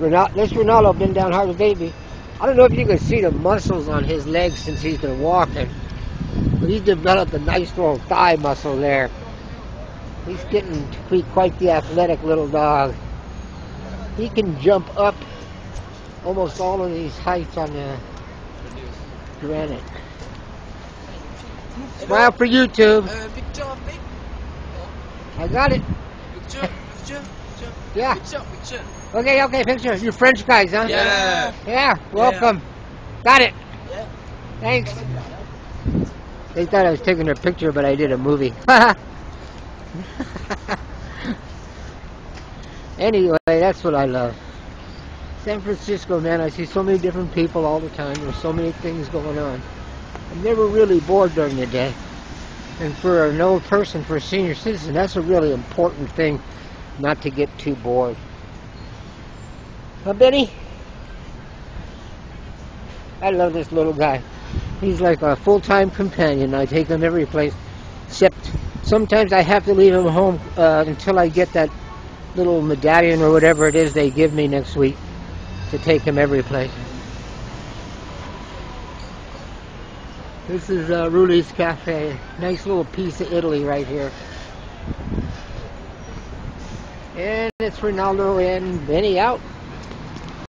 Reynaldo, this Reynaldo has been down hard as baby. I don't know if you can see the muscles on his legs since he's been walking. But he's developed a nice little thigh muscle there. He's getting to be quite the athletic little dog. He can jump up almost all of these heights on the granite. Smile for YouTube. Uh, picture of me. I got it. Picture. Yeah. Picture, picture. Okay, okay, picture. You're French guys, huh? Yeah. Yeah, welcome. Got it. Yeah. Thanks. They thought I was taking their picture, but I did a movie. anyway, that's what I love. San Francisco, man, I see so many different people all the time. There's so many things going on. I'm never really bored during the day. And for an old person, for a senior citizen, that's a really important thing, not to get too bored. Huh, Benny? I love this little guy. He's like a full-time companion. I take him every place, except sometimes I have to leave him home uh, until I get that little medallion or whatever it is they give me next week to take him every place. This is uh, Rulli's Cafe. Nice little piece of Italy right here. And it's Reynaldo and Benny out.